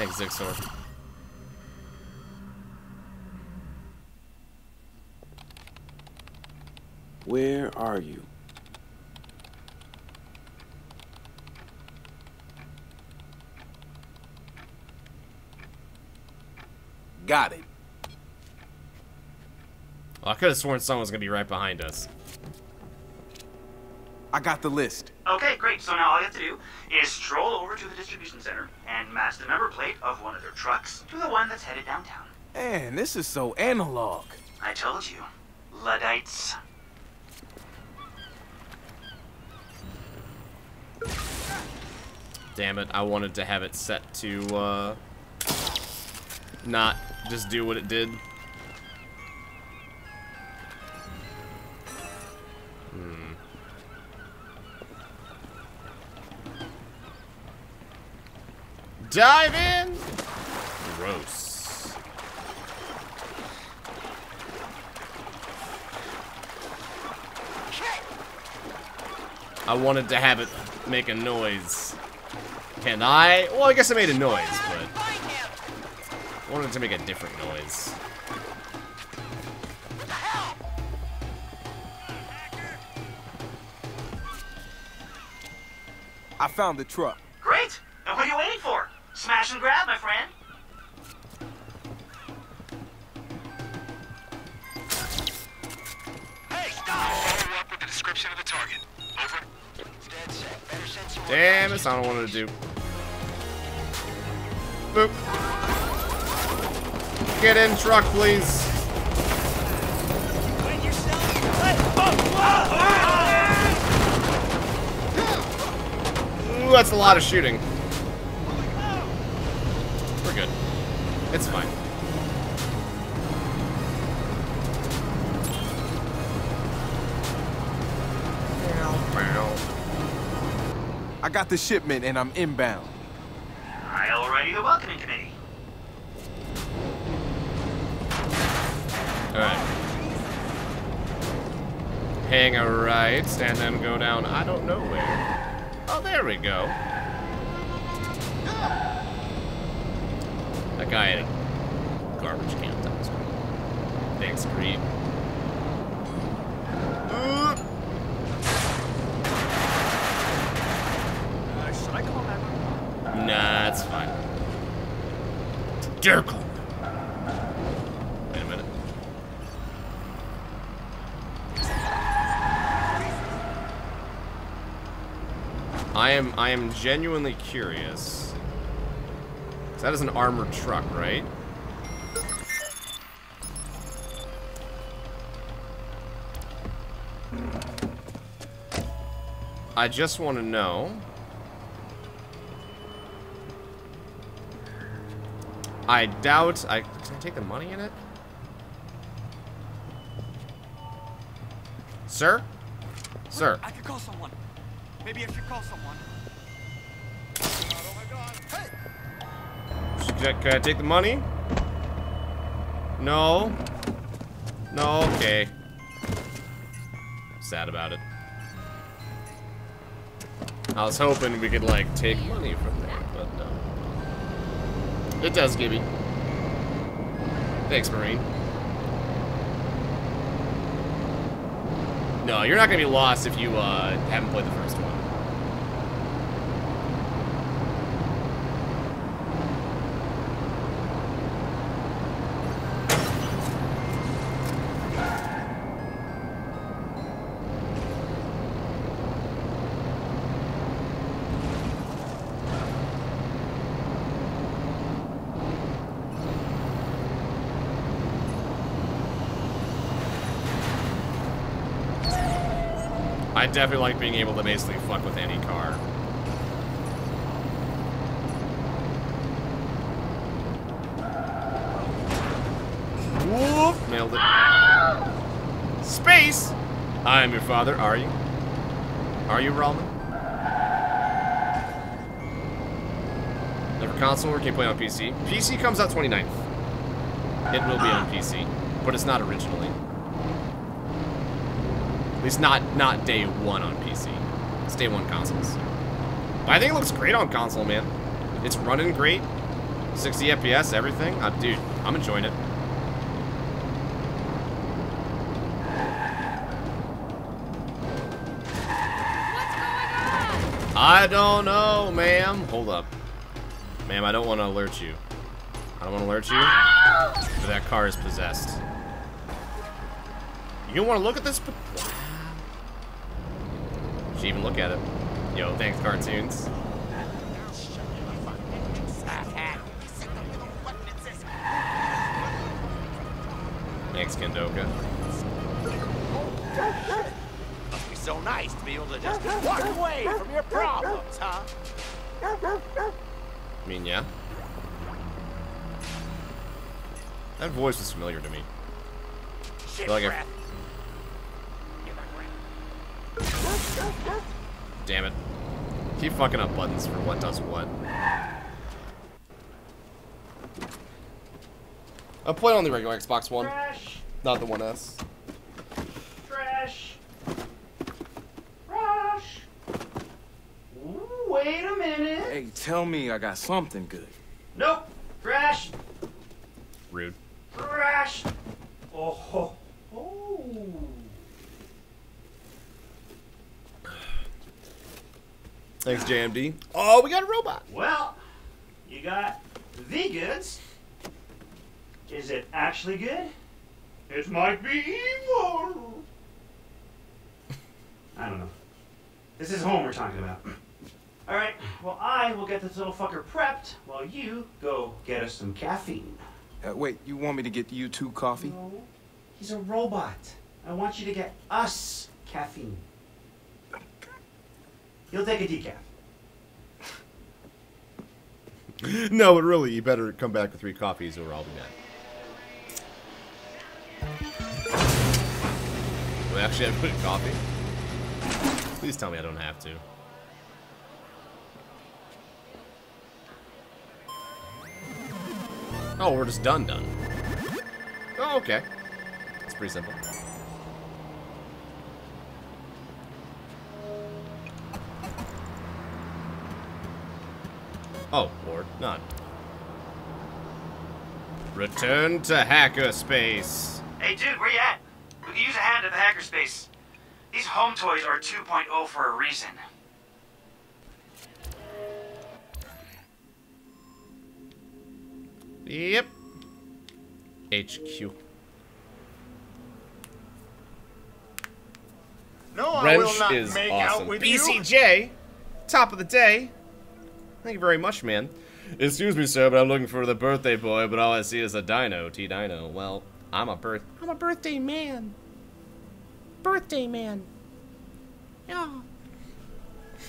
Thanks, Zixor. Where are you? Got it. Oh, I could have sworn someone was gonna be right behind us. I got the list. Okay, great. So now all you have to do is stroll over to the distribution center and match the number plate of one of their trucks to the one that's headed downtown. Man, this is so analog. I told you. Luddites. Damn it, I wanted to have it set to, uh... Not just do what it did. Hmm. Dive in! Gross. I wanted to have it make a noise. Can I? Well, I guess I made a noise, but... I wanted to make a different noise. I found the truck. Damn, it's not what I wanted to do. Boop. Get in truck, please. Ooh, that's a lot of shooting. We're good. It's fine. I got the shipment and I'm inbound. I'll ready the welcoming committee. Alright. Hang a right, and then go down, I don't know where. Oh, there we go. That guy had a garbage can. That was cool. Thanks, Creed. Uh, Nah, it's fine. Wait a minute. I am I am genuinely curious. That is an armored truck, right? I just want to know. I doubt I can I take the money in it? Sir? Sir. I could call someone. Maybe I should call someone. Can I, can I take the money? No. No, okay. Sad about it. I was hoping we could, like, take money from there. It does, Gibby. Thanks, Marine. No, you're not gonna be lost if you, uh, haven't played the first one. I definitely like being able to basically fuck with any car. Whoop! Nailed it. Space! I am your father, are you? Are you, Rallman? Never console or can you play on PC? PC comes out 29th. It will be on PC, but it's not originally. Least not not day one on PC. It's day one consoles. But I think it looks great on console, man. It's running great. 60 FPS, everything. Uh, dude, I'm enjoying it. I don't know, ma'am. Hold up. Ma'am, I don't want to alert you. I don't want to alert you. That car is possessed. You don't want to look at this? She even look at it. Yo, thanks, cartoons. Thanks, Kendoka. Must be so nice to be able to just walk away from your problems, huh? I mean, yeah. That voice was familiar to me. Shit, like I- Damn it. Keep fucking up buttons for what does what. I'm playing on the regular Xbox One, Trash, not the One S. trash, trash. Wait a minute. Hey, tell me I got something good. Nope. Trash, Rude. trash. Oh, ho, Thanks, JMD. Oh, we got a robot. Well, you got the goods. Is it actually good? It might be evil. I don't know. This is Haum we're talking about. All right. Well, I will get this little fucker prepped while you go get us some caffeine. Uh, wait, you want me to get you two coffee? No, he's a robot. I want you to get us caffeine. You'll take a decaf. no, but really, you better come back with three coffees or I'll be mad. Do I actually have to put coffee? Please tell me I don't have to. Oh, we're just done done. Oh, okay. It's pretty simple. Oh, Lord, none. Return to hackerspace. Hey, dude, where you at? We can use a hand at the hackerspace. These Haum toys are 2.0 for a reason. Yep. HQ. No, I Wrench will not is make out awesome. with you. BCJ, top of the day. Thank you very much, man. Excuse me, sir, but I'm looking for the birthday boy, but all I see is a dino, T Dino. Well, I'm a birth. I'm a birthday man. Birthday man. Yeah.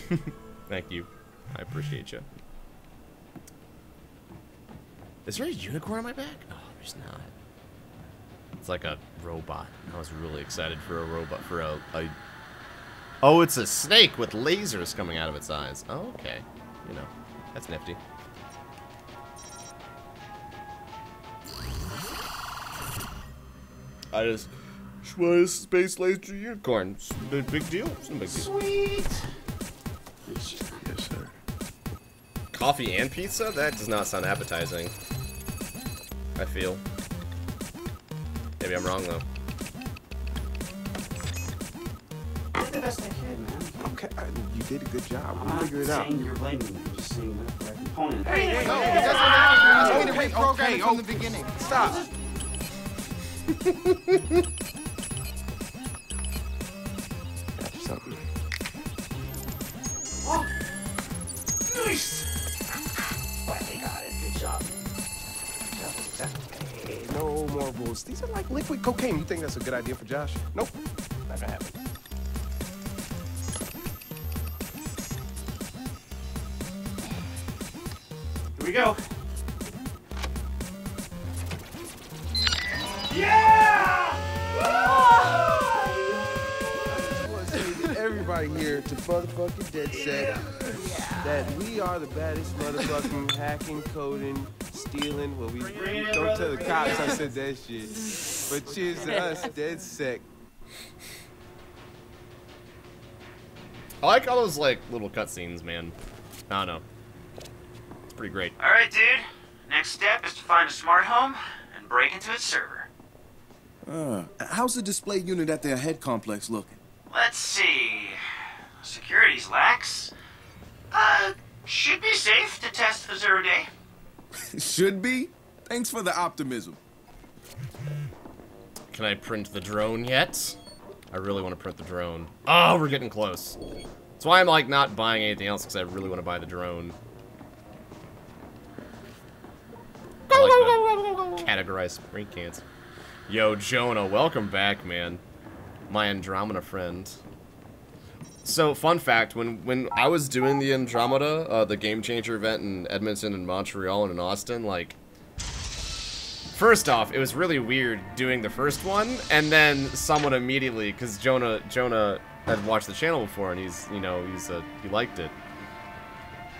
Thank you. I appreciate you. Is there a unicorn on my back? Oh, there's not. It's like a robot. I was really excited for a robot for a, a Oh, it's a snake with lasers coming out of its eyes. Oh, okay. You know, that's nifty. I just was space laser unicorn. It's a big deal. It's no big deal. Sweet. Yes, sir. Coffee and pizza? That does not sound appetizing. I feel. Maybe I'm wrong though. I did the best I could, man. Okay, I, you did a good job. I'm We'll not figure it out. you're blaming me. Component. Hey, hey, no, hey, that's what I'm okay, okay, from the beginning. Stop. Nice. No more rules. These are like liquid cocaine. You think that's a good idea for Josh? Nope. Not gonna happen. We go. Yeah! I want to say to everybody here to motherfucking DedSec that we are the baddest motherfucking hacking, coding, stealing. Well, we, Bring it don't brother, tell the bring it cops I said that shit. But cheers to us, DedSec. I like all those like little cutscenes, man. I don't know. It's pretty great. All right, dude. Next step is to find a smart home and break into its server. Uh, how's the display unit at their head complex looking? Let's see. Security's lax. Uh, should be safe to test for zero day. Should be. Thanks for the optimism. Can I print the drone yet? I really want to print the drone. Oh, we're getting close. That's why I'm like not buying anything else because I really want to buy the drone. Like categorize spray cans. Yo, Jonah, welcome back, man. My Andromeda friend. So, fun fact, when when I was doing the Andromeda, uh, the Game Changer event in Edmonton and Montreal and in Austin, like, first off, it was really weird doing the first one, and then someone immediately, because Jonah Jonah had watched the channel before, and he's, you know, he's uh, he liked it.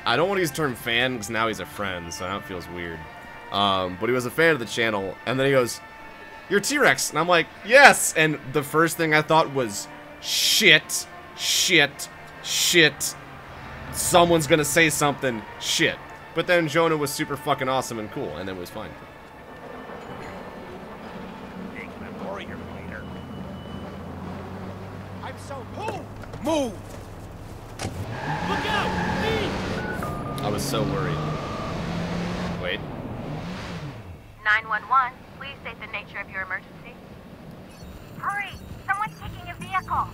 I don't want to use the term fan, because now he's a friend, so now it feels weird. Um, but he was a fan of the channel, and then he goes, you're T-Rex. And I'm like, yes. And the first thing I thought was, shit, shit, shit. Someone's gonna say something, shit. But then Jonah was super fucking awesome and cool, and it was fine. Big warrior fighter. I'm so move. Move! Look out! Me! I was so worried. Wait. 911, please state the nature of your emergency. Hurry! Someone's taking a vehicle!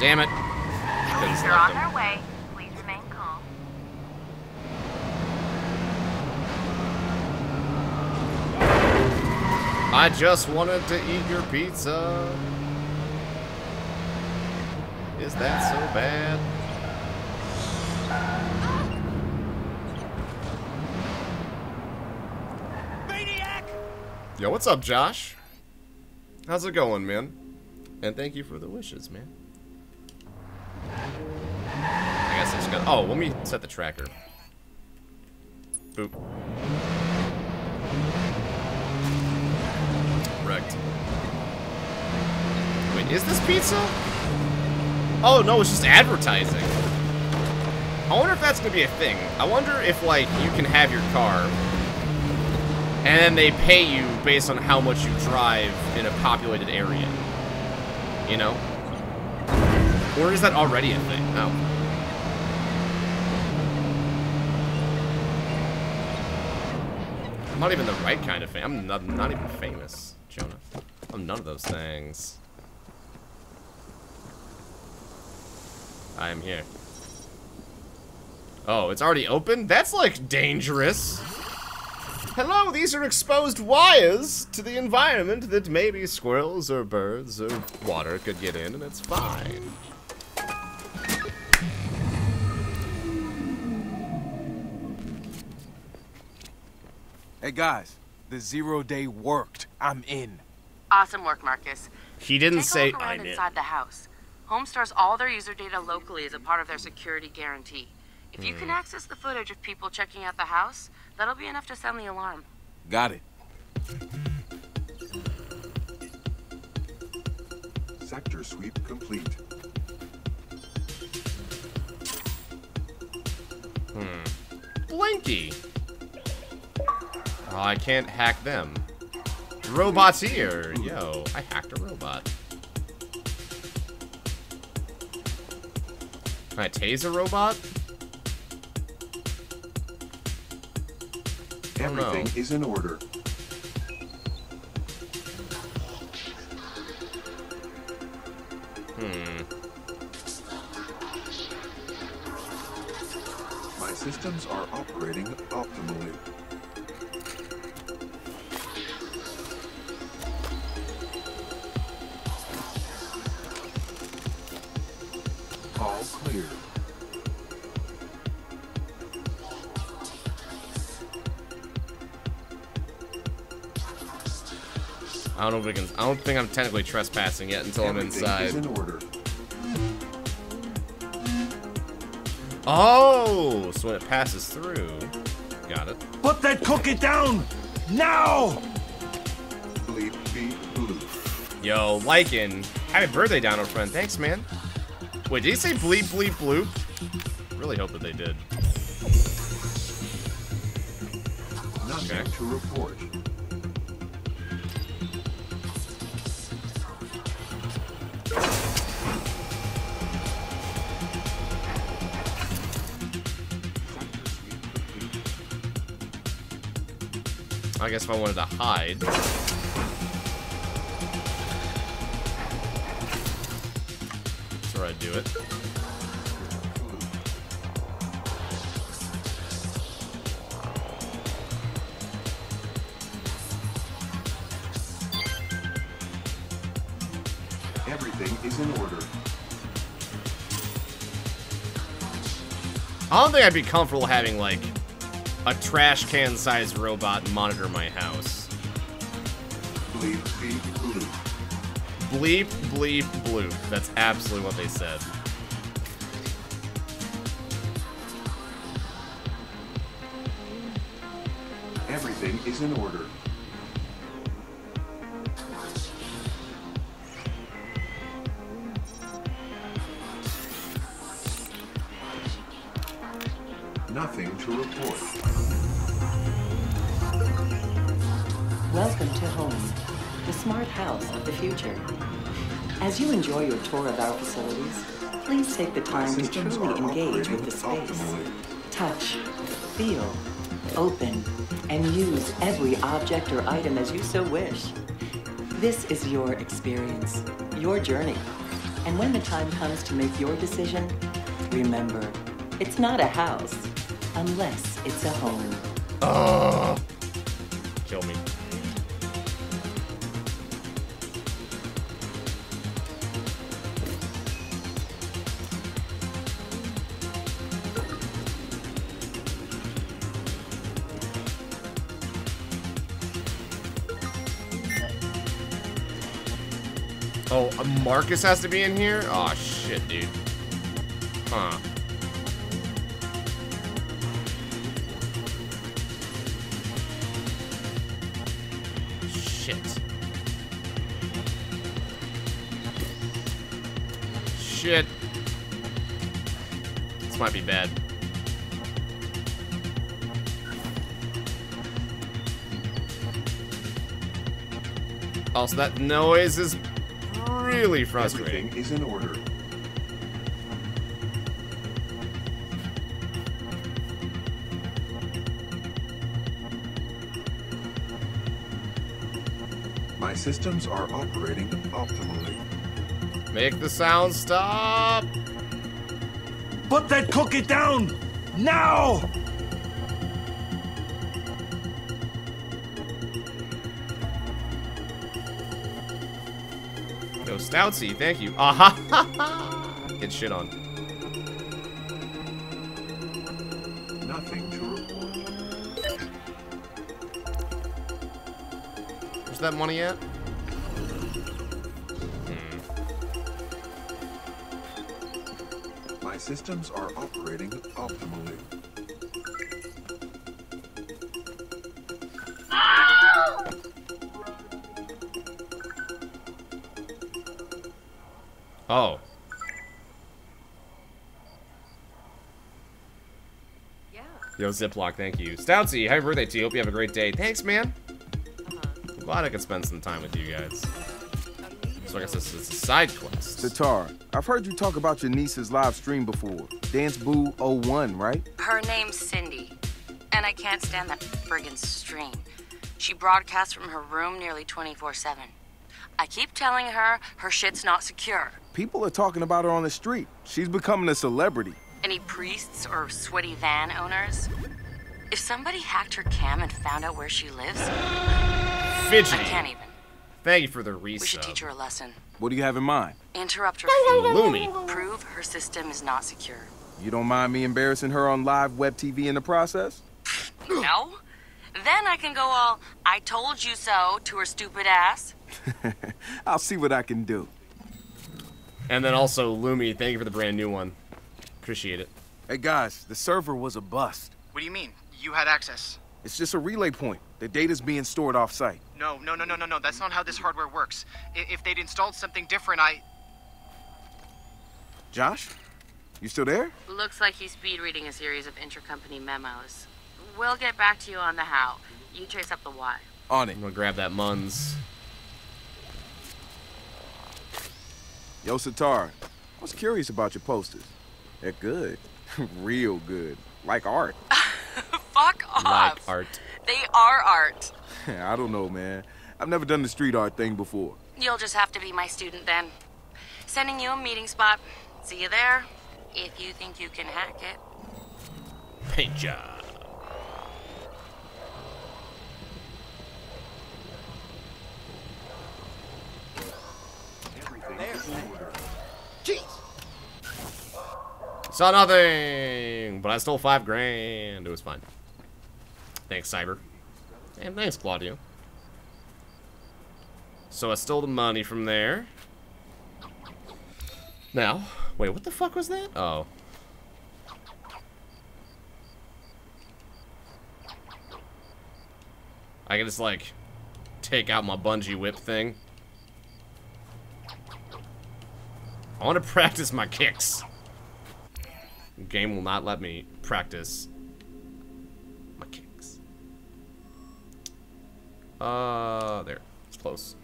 Damn it. Police are on their way. Please remain calm. I just wanted to eat your pizza. Is that so bad? Yo, what's up, Josh? How's it going, man? And thank you for the wishes, man. I guess I just got. Oh, let me set the tracker. Boop. Wrecked. Wait, is this pizza? Oh, no, it's just advertising. I wonder if that's gonna be a thing. I wonder if, like, you can have your car, and then they pay you based on how much you drive in a populated area. You know? Or is that already a thing? Oh. I'm not even the right kind of fame. I'm not, not even famous, Jonah. I'm none of those things. I am here. Oh, it's already open? That's like dangerous. Hello, these are exposed wires to the environment that maybe squirrels or birds or water could get in, and it's fine. Hey guys, the zero day worked. I'm in. Awesome work, Marcus. He didn't Take a say look around I'm in. inside the house. Haum stores all their user data locally as a part of their security guarantee. If you Hmm. can access the footage of people checking out the house, that'll be enough to sound the alarm. Got it. Sector sweep complete. Hmm. Blinky. Oh, I can't hack them. Robots here. Yo, I hacked a robot. Can I tase a robot? Oh, no. Everything is in order. Hmm. My systems are operating optimally. All clear. I don't know if we can. I don't think I'm technically trespassing yet until I'm Everything inside. is in order. Oh, so when it passes through, got it. Put that cookie down! Now! Bleep, beep, bloop. Yo, Lycan, happy birthday, Dino friend. Thanks, man. Wait, did he say bleep, bleep, bloop? Really hope that they did. Nothing to report. I guess if I wanted to hide. That's where I'd do it. Everything is in order. I don't think I'd be comfortable having, like, a trash can sized robot monitor my house. Bleep, beep, bloop. Bleep, bleep, bloop. That's absolutely what they said. Everything is in order. Report. Welcome to Haum, the smart house of the future. As you enjoy your tour of our facilities, please take the time to truly engage with the space. Touch, feel, open, and use every object or item as you so wish. This is your experience, your journey. And when the time comes to make your decision, remember, it's not a house unless it's a home. Ugh. Kill me. Oh, uh, Marcus has to be in here? Oh shit, dude. Huh. Shit. Shit. This might be bad. Also, that noise is really frustrating. Everything is in order. Systems are operating optimally. Make the sound stop. Put that cookie down! Now! No, Stoutsy, thank you. Aha! Get shit on. Nothing to report. Where's that money at? Systems are operating optimally. Oh. Yeah. Yo, Ziploc, thank you. Stoutsy, happy birthday to you. Hope you have a great day. Thanks, man. I'm glad I could spend some time with you guys. So I guess this is a side quest. Sitara, I've heard you talk about your niece's live stream before. Dance Boo 01, right? Her name's Cindy, and I can't stand that friggin' stream. She broadcasts from her room nearly 24 7. I keep telling her her shit's not secure. People are talking about her on the street. She's becoming a celebrity. Any priests or sweaty van owners? If somebody hacked her cam and found out where she lives, Fidgety. I can't even. Thank you for the We should teach her a lesson. What do you have in mind? Interrupt her. Looney. Prove her system is not secure. You don't mind me embarrassing her on live web TV in the process? No? Then I can go all, I told you so, to her stupid ass. I'll see what I can do. And then also, Lumi, thank you for the brand new one. Appreciate it. Hey guys, the server was a bust. What do you mean? You had access? It's just a relay point. The data's being stored off-site. No, no, no, no, no, no. That's not how this hardware works. I- If they'd installed something different, I. Josh? You still there? Looks like he's speed reading a series of intercompany memos. We'll get back to you on the how. You trace up the why. On it. I'm gonna grab that Muns. Yo, Sitara, I was curious about your posters. They're good. Real good. Like art. Fuck off. Like art. They are art. I don't know, man. I've never done the street art thing before. You'll just have to be my student then. Sending you a meeting spot. See you there. If you think you can hack it. Paint job. Jeez. Saw nothing, but I stole five grand. It was fine. Thanks, Cyber. And thanks, Claudio. So I stole the money from there. Now, wait, what the fuck was that? Oh. I can just, like, take out my bungee whip thing. I want to practice my kicks. Game will not let me practice Uh, there. It's close.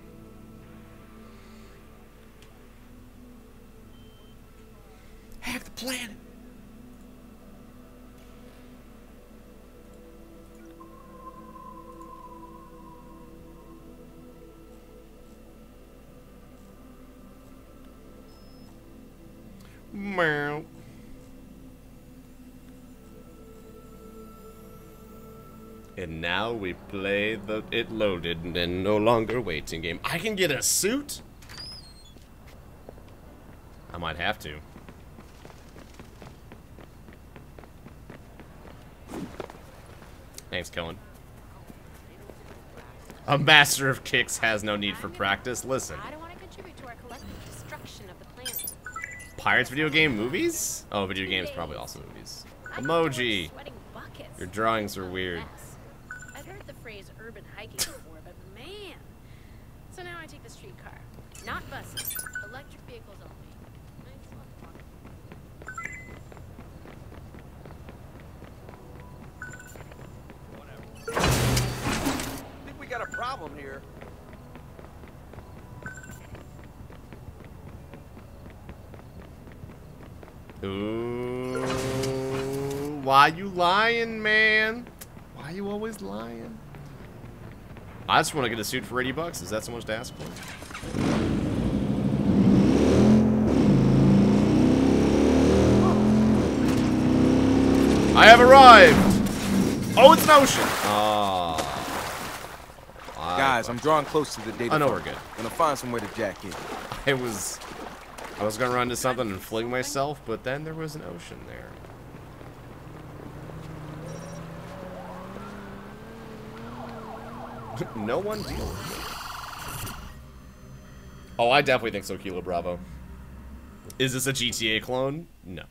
Hack the planet. Meow. And now we play the it loaded and then no longer waiting game. I can get a suit? I might have to. Thanks, Cohen. A master of kicks has no need for practice. Listen. I don't want to contribute to our collective destruction of the planet. Pirates video game movies? Oh, video games probably also movies. Emoji. Your drawings are weird. Problem here. Ooh. Why you lying, man? Why you always lying? I just want to get a suit for 80 bucks. Is that so much to ask for? I have arrived! Oh, it's an ocean! Oh. Guys, I'm drawing close to the data. I know we're good. Gonna find somewhere to jack in. It was... I was gonna run into something and fling myself, but then there was an ocean there. no one deal. Oh, I definitely think so, Kilo Bravo. Is this a GTA clone? No.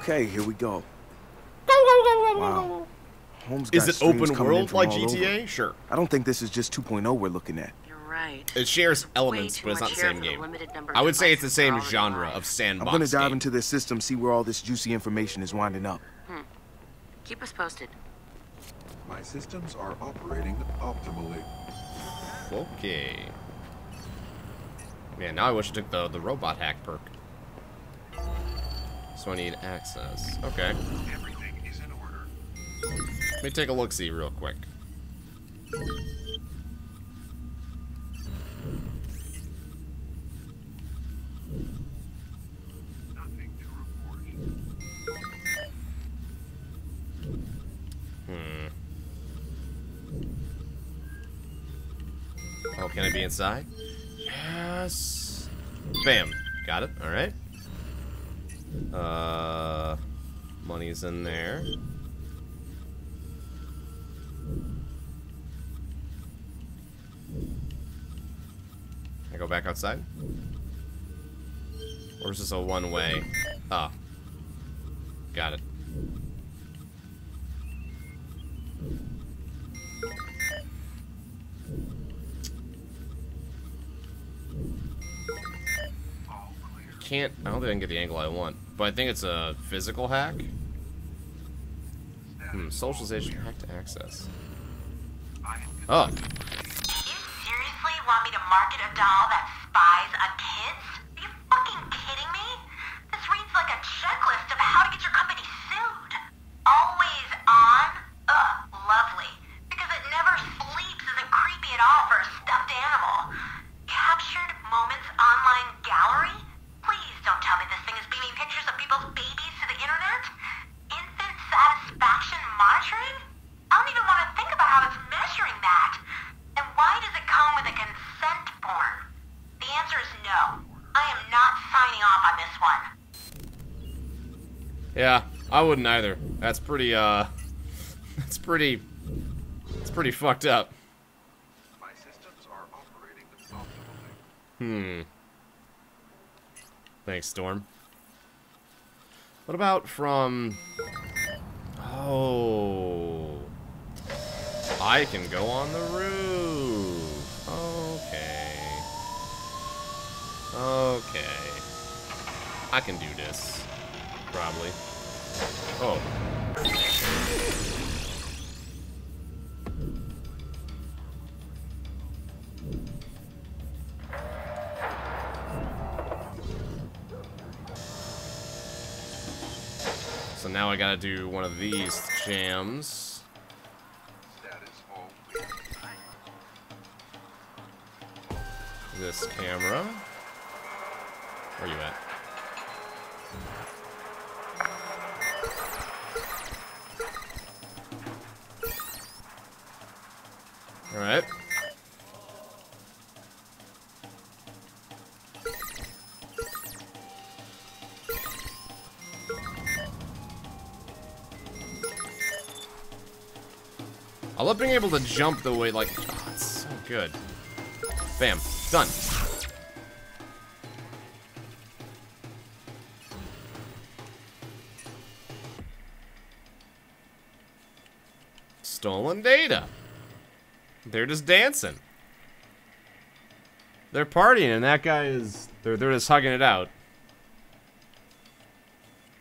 Okay, here we go. Wow. Holmes Is it open coming world like all over. GTA? Sure. I don't think this is just 2.0 we're looking at. You're right. It shares elements, but it's not the same game. limited number of I would say it's the same genre live. of sandbox I'm gonna dive game. into this system, see where all this juicy information is winding up. Hmm. Keep us posted. My systems are operating optimally. Okay. Man, now I wish I took the, the robot hack perk. So I need access. Okay. Everything is in order. Let me take a look-see real quick. Hmm. Oh, can I be inside? Yes. Bam. Got it. All right. Uh, money's in there. I go back outside? Or is this a one-way? Ah. Got it. Can't, I don't think I can get the angle I want. But I think it's a physical hack. Hmm, socialization to access. Oh. Seriously want me to market a doll that spies on kids? Wouldn't either. That's pretty, uh... That's pretty... It's pretty fucked up. Hmm. Thanks, Storm. What about from... Oh... I can go on the roof. Okay. Okay. I can do this. Probably. Oh. So now I gotta do one of these jams. This camera. Where you at? Able to jump the way, like, oh, it's so good. Bam. Done. Stolen data. They're just dancing. They're partying, and that guy is... They're, they're just hugging it out.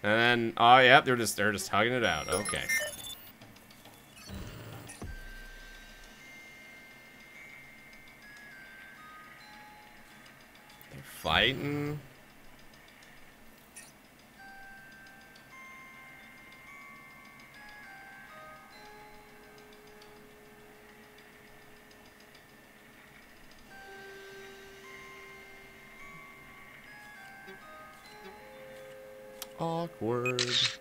And then... Oh, yeah, they're just, they're just hugging it out. Okay. They're. Awkward. Is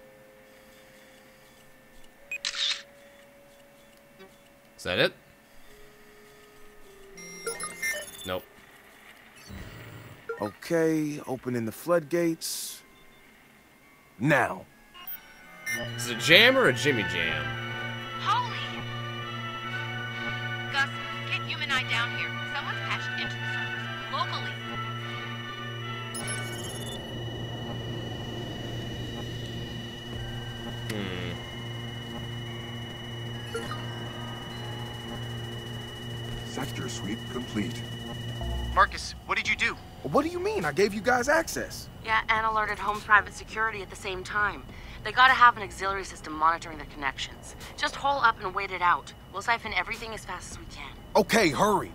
that it? Nope. Okay, opening the floodgates. Now. Is it a jam or a Jimmy Jam? What do you mean? I gave you guys access. Yeah, and alerted Haum private security at the same time. They gotta have an auxiliary system monitoring their connections. Just hole up and wait it out. We'll siphon everything as fast as we can. Okay, hurry.